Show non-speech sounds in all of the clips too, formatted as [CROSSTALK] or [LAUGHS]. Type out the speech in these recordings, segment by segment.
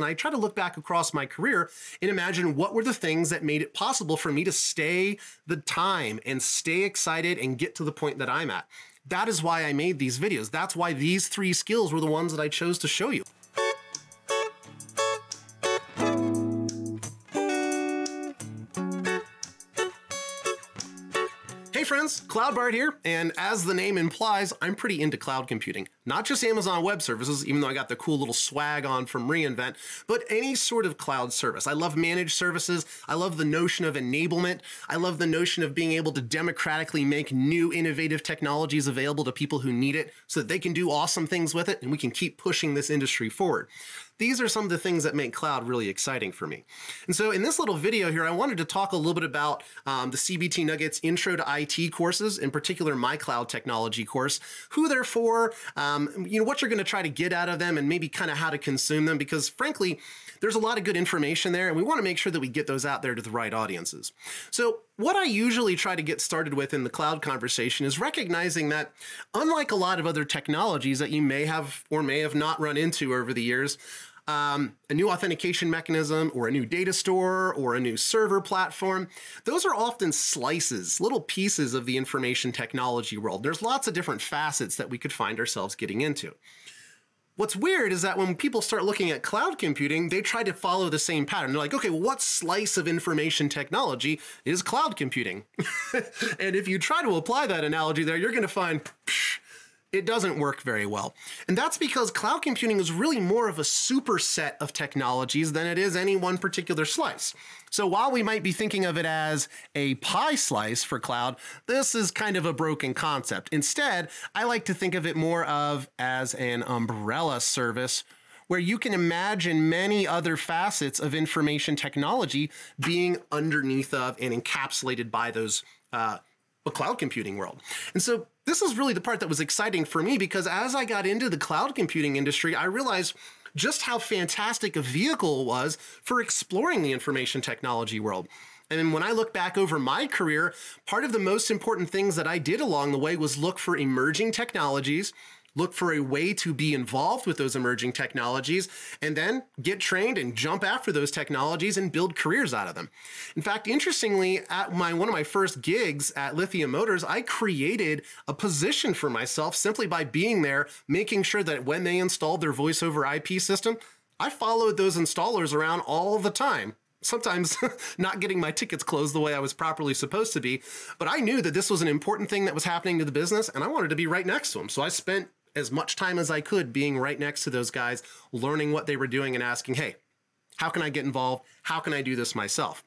and I try to look back across my career and imagine what were the things that made it possible for me to stay the time and stay excited and get to the point that I'm at. That is why I made these videos. That's why these three skills were the ones that I chose to show you. Friends, CloudBart here, and as the name implies, I'm pretty into cloud computing. Not just Amazon Web Services, even though I got the cool little swag on from reInvent, but any sort of cloud service. I love managed services. I love the notion of enablement. I love the notion of being able to democratically make new innovative technologies available to people who need it so that they can do awesome things with it and we can keep pushing this industry forward. These are some of the things that make cloud really exciting for me. And so in this little video here, I wanted to talk a little bit about um, the CBT Nuggets Intro to IT courses, in particular my cloud technology course, who they're for, um, you know, what you're going to try to get out of them, and maybe kind of how to consume them. Because frankly, there's a lot of good information there, and we want to make sure that we get those out there to the right audiences. So what I usually try to get started with in the cloud conversation is recognizing that unlike a lot of other technologies that you may have or may have not run into over the years, um, a new authentication mechanism or a new data store or a new server platform. Those are often slices, little pieces of the information technology world. There's lots of different facets that we could find ourselves getting into. What's weird is that when people start looking at cloud computing, they try to follow the same pattern. They're like, okay, what slice of information technology is cloud computing? [LAUGHS] and if you try to apply that analogy there, you're going to find it doesn't work very well. And that's because cloud computing is really more of a superset of technologies than it is any one particular slice. So while we might be thinking of it as a pie slice for cloud, this is kind of a broken concept. Instead, I like to think of it more of as an umbrella service where you can imagine many other facets of information technology being underneath of and encapsulated by those uh, cloud computing world. And so this is really the part that was exciting for me because as I got into the cloud computing industry, I realized just how fantastic a vehicle was for exploring the information technology world. And when I look back over my career, part of the most important things that I did along the way was look for emerging technologies look for a way to be involved with those emerging technologies, and then get trained and jump after those technologies and build careers out of them. In fact, interestingly, at my one of my first gigs at Lithia Motors, I created a position for myself simply by being there, making sure that when they installed their voice over IP system, I followed those installers around all the time sometimes [LAUGHS] not getting my tickets closed the way I was properly supposed to be. But I knew that this was an important thing that was happening to the business, and I wanted to be right next to them. So I spent as much time as I could being right next to those guys, learning what they were doing and asking, hey, how can I get involved? How can I do this myself?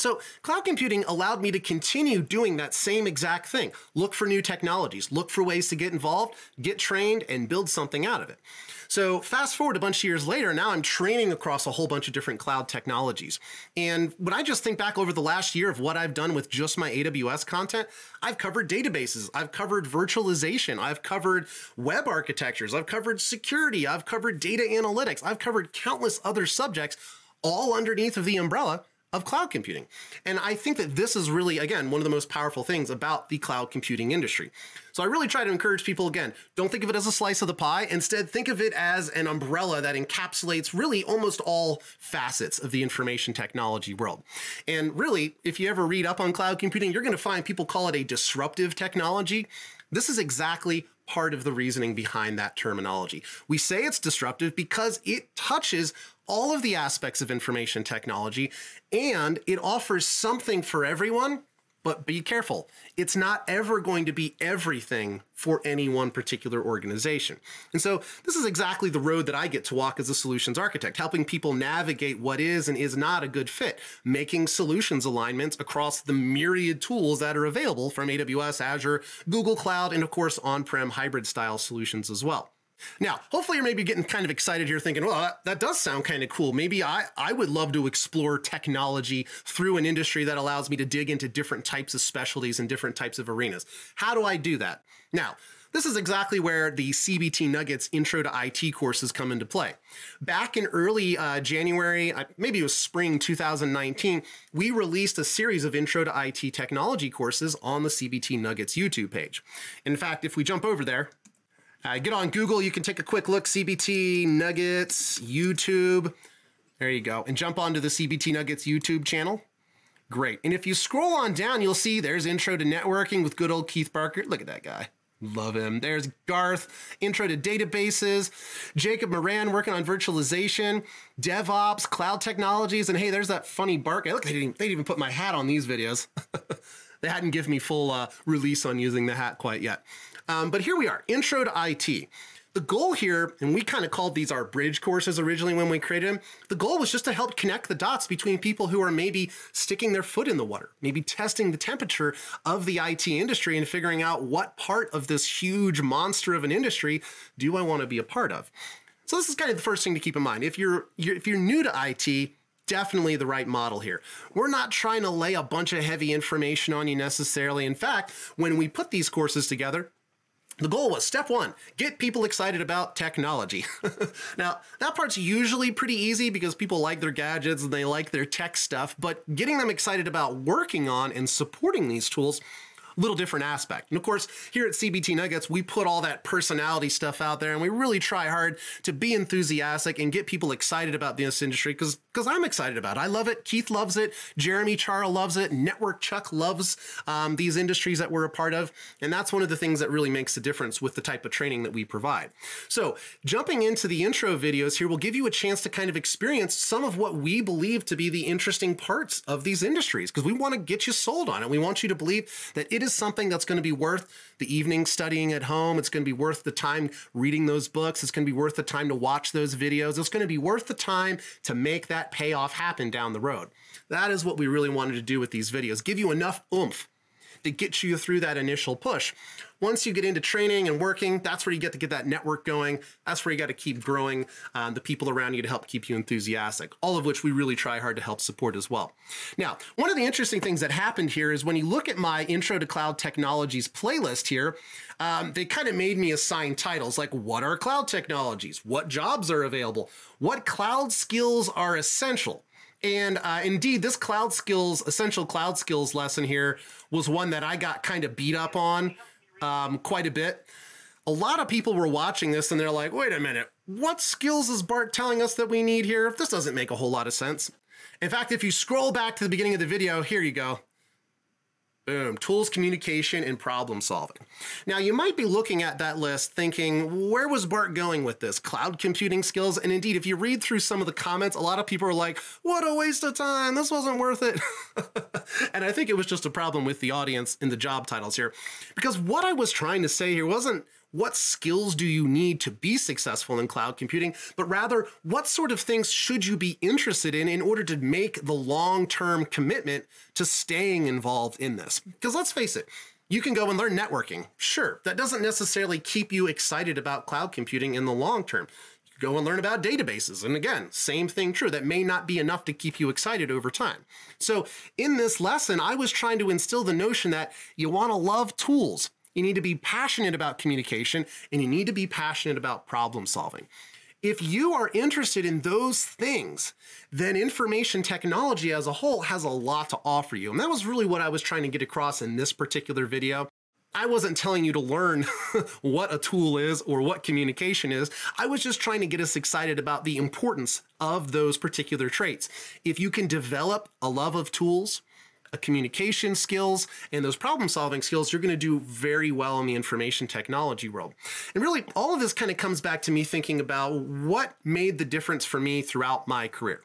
So cloud computing allowed me to continue doing that same exact thing. Look for new technologies, look for ways to get involved, get trained, and build something out of it. So fast forward a bunch of years later, now I'm training across a whole bunch of different cloud technologies. And when I just think back over the last year of what I've done with just my AWS content, I've covered databases, I've covered virtualization, I've covered web architectures, I've covered security, I've covered data analytics, I've covered countless other subjects all underneath of the umbrella of cloud computing. And I think that this is really, again, one of the most powerful things about the cloud computing industry. So I really try to encourage people, again, don't think of it as a slice of the pie. Instead, think of it as an umbrella that encapsulates really almost all facets of the information technology world. And really, if you ever read up on cloud computing, you're going to find people call it a disruptive technology. This is exactly part of the reasoning behind that terminology. We say it's disruptive because it touches all of the aspects of information technology and it offers something for everyone but be careful. It's not ever going to be everything for any one particular organization. And so this is exactly the road that I get to walk as a solutions architect, helping people navigate what is and is not a good fit, making solutions alignments across the myriad tools that are available from AWS, Azure, Google Cloud, and of course, on-prem hybrid style solutions as well. Now, hopefully you're maybe getting kind of excited here thinking, well, that, that does sound kind of cool. Maybe I, I would love to explore technology through an industry that allows me to dig into different types of specialties and different types of arenas. How do I do that? Now, this is exactly where the CBT Nuggets Intro to IT courses come into play. Back in early uh, January, maybe it was spring 2019, we released a series of Intro to IT technology courses on the CBT Nuggets YouTube page. In fact, if we jump over there, Uh, get on Google, you can take a quick look, CBT Nuggets, YouTube. There you go. And jump onto the CBT Nuggets YouTube channel. Great. And if you scroll on down, you'll see there's Intro to Networking with good old Keith Barker. Look at that guy. Love him. There's Garth, Intro to Databases, Jacob Moran working on virtualization, DevOps, cloud technologies, and hey, there's that funny Bart. Look, they didn't, they didn't even put my hat on these videos. [LAUGHS] they hadn't given me full uh, release on using the hat quite yet. Um, but here we are, Intro to IT. The goal here, and we kind of called these our bridge courses originally when we created them, the goal was just to help connect the dots between people who are maybe sticking their foot in the water, maybe testing the temperature of the IT industry and figuring out what part of this huge monster of an industry do I want to be a part of. So this is kind of the first thing to keep in mind. If you're, you're if you're new to IT, definitely the right model here. We're not trying to lay a bunch of heavy information on you necessarily. In fact, when we put these courses together, the goal was step one, get people excited about technology. [LAUGHS] now, that part's usually pretty easy because people like their gadgets and they like their tech stuff, but getting them excited about working on and supporting these tools a little different aspect. And of course, here at CBT Nuggets, we put all that personality stuff out there and we really try hard to be enthusiastic and get people excited about this industry because because I'm excited about it. I love it. Keith loves it. Jeremy Charles loves it. Network Chuck loves um, these industries that we're a part of. And that's one of the things that really makes a difference with the type of training that we provide. So jumping into the intro videos here will give you a chance to kind of experience some of what we believe to be the interesting parts of these industries because we want to get you sold on it. We want you to believe that it is something that's going to be worth the evening studying at home. It's going to be worth the time reading those books. It's going to be worth the time to watch those videos. It's going to be worth the time to make that payoff happen down the road. That is what we really wanted to do with these videos, give you enough oomph to get you through that initial push. Once you get into training and working, that's where you get to get that network going. That's where you got to keep growing um, the people around you to help keep you enthusiastic, all of which we really try hard to help support as well. Now, one of the interesting things that happened here is when you look at my Intro to Cloud Technologies playlist here, um, they kind of made me assign titles like what are cloud technologies? What jobs are available? What cloud skills are essential? And uh, indeed, this cloud skills, essential cloud skills lesson here was one that I got kind of beat up on um, quite a bit. A lot of people were watching this and they're like, wait a minute, what skills is Bart telling us that we need here? This doesn't make a whole lot of sense. In fact, if you scroll back to the beginning of the video, here you go. Boom, tools, communication, and problem solving. Now, you might be looking at that list thinking, where was Bart going with this? Cloud computing skills? And indeed, if you read through some of the comments, a lot of people are like, what a waste of time. This wasn't worth it. [LAUGHS] and I think it was just a problem with the audience in the job titles here. Because what I was trying to say here wasn't what skills do you need to be successful in cloud computing, but rather what sort of things should you be interested in in order to make the long term commitment to staying involved in this? Because let's face it, you can go and learn networking. Sure, that doesn't necessarily keep you excited about cloud computing in the long term. You go and learn about databases. And again, same thing true. That may not be enough to keep you excited over time. So in this lesson, I was trying to instill the notion that you want to love tools. You need to be passionate about communication and you need to be passionate about problem solving. If you are interested in those things, then information technology as a whole has a lot to offer you. And that was really what I was trying to get across in this particular video. I wasn't telling you to learn [LAUGHS] what a tool is or what communication is. I was just trying to get us excited about the importance of those particular traits. If you can develop a love of tools, communication skills and those problem solving skills, you're going to do very well in the information technology world. And really, all of this kind of comes back to me thinking about what made the difference for me throughout my career.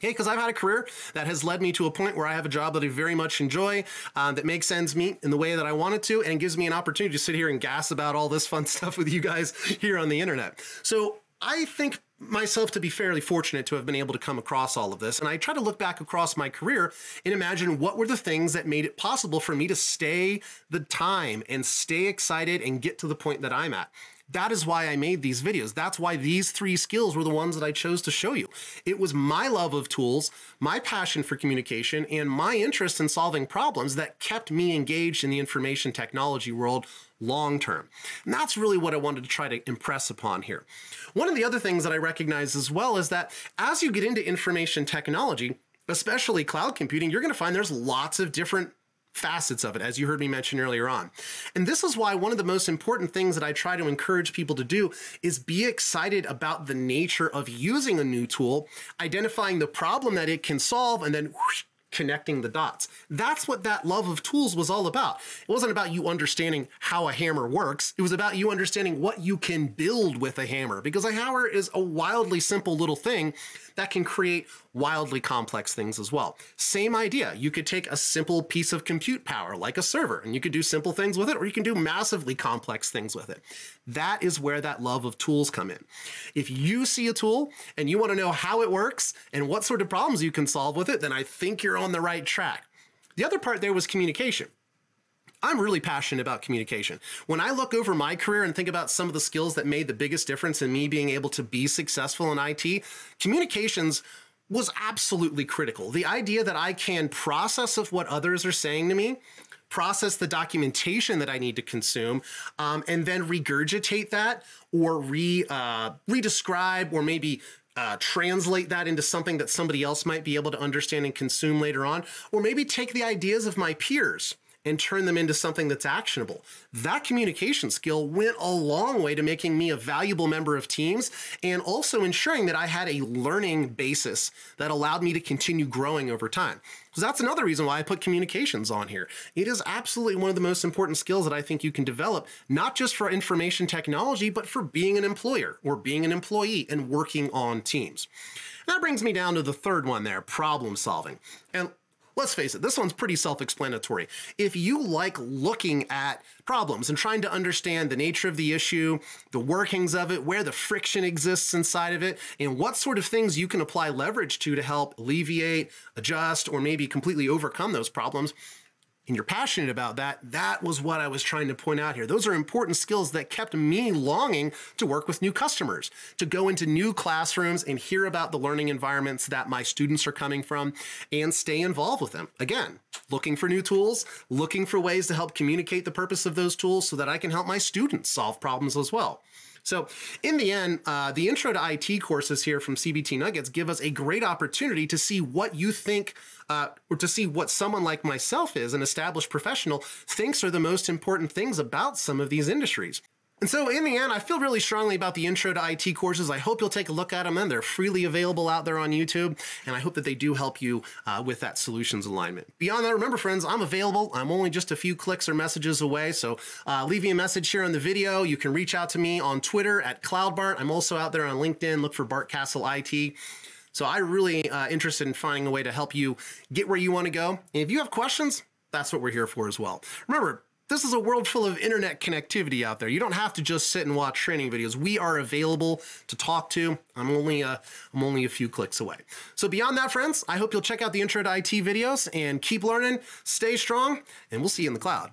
Okay, because I've had a career that has led me to a point where I have a job that I very much enjoy, uh, that makes ends meet in the way that I want it to, and gives me an opportunity to sit here and gas about all this fun [LAUGHS] stuff with you guys here on the internet. So I think myself to be fairly fortunate to have been able to come across all of this. And I try to look back across my career and imagine what were the things that made it possible for me to stay the time and stay excited and get to the point that I'm at. That is why I made these videos. That's why these three skills were the ones that I chose to show you. It was my love of tools, my passion for communication, and my interest in solving problems that kept me engaged in the information technology world long term. And that's really what I wanted to try to impress upon here. One of the other things that I recognize as well is that as you get into information technology, especially cloud computing, you're going to find there's lots of different facets of it, as you heard me mention earlier on. And this is why one of the most important things that I try to encourage people to do is be excited about the nature of using a new tool, identifying the problem that it can solve, and then whoosh, connecting the dots. That's what that love of tools was all about. It wasn't about you understanding how a hammer works. It was about you understanding what you can build with a hammer because a hammer is a wildly simple little thing that can create wildly complex things as well. Same idea. You could take a simple piece of compute power like a server and you could do simple things with it or you can do massively complex things with it. That is where that love of tools come in. If you see a tool and you want to know how it works and what sort of problems you can solve with it, then I think you're on the right track. The other part there was communication. I'm really passionate about communication. When I look over my career and think about some of the skills that made the biggest difference in me being able to be successful in IT, communications was absolutely critical. The idea that I can process of what others are saying to me, process the documentation that I need to consume, um, and then regurgitate that or re uh, redescribe or maybe uh, translate that into something that somebody else might be able to understand and consume later on, or maybe take the ideas of my peers and turn them into something that's actionable. That communication skill went a long way to making me a valuable member of teams and also ensuring that I had a learning basis that allowed me to continue growing over time. So that's another reason why I put communications on here. It is absolutely one of the most important skills that I think you can develop, not just for information technology, but for being an employer or being an employee and working on teams. that brings me down to the third one there, problem solving. And let's face it, this one's pretty self explanatory. If you like looking at problems and trying to understand the nature of the issue, the workings of it, where the friction exists inside of it, and what sort of things you can apply leverage to to help alleviate, adjust, or maybe completely overcome those problems, and you're passionate about that, that was what I was trying to point out here. Those are important skills that kept me longing to work with new customers, to go into new classrooms and hear about the learning environments that my students are coming from and stay involved with them. Again, looking for new tools, looking for ways to help communicate the purpose of those tools so that I can help my students solve problems as well. So in the end, uh, the intro to IT courses here from CBT Nuggets give us a great opportunity to see what you think, uh, or to see what someone like myself is, an established professional, thinks are the most important things about some of these industries. And so in the end, I feel really strongly about the intro to IT courses. I hope you'll take a look at them and they're freely available out there on YouTube. And I hope that they do help you uh, with that solutions alignment. Beyond that, remember friends, I'm available. I'm only just a few clicks or messages away. So uh, leave me a message here on the video. You can reach out to me on Twitter at CloudBart. I'm also out there on LinkedIn. Look for Bart Castle IT. So I'm really uh, interested in finding a way to help you get where you want to go. And if you have questions, that's what we're here for as well. Remember, this is a world full of internet connectivity out there. You don't have to just sit and watch training videos. We are available to talk to. I'm only a, I'm only a few clicks away. So beyond that, friends, I hope you'll check out the Intro to IT videos and keep learning, stay strong, and we'll see you in the cloud.